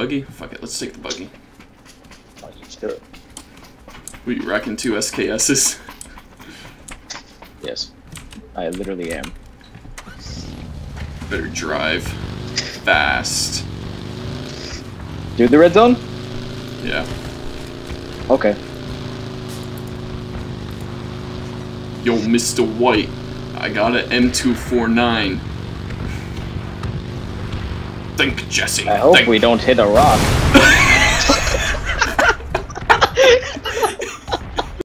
buggy? Fuck it, let's take the buggy. Let's do it. We rocking two SKSs. Yes. I literally am. Better drive fast. Do the red zone? Yeah. Okay. Yo, Mr. White, I got an M249. Think, Jesse. I hope think. we don't hit a rock.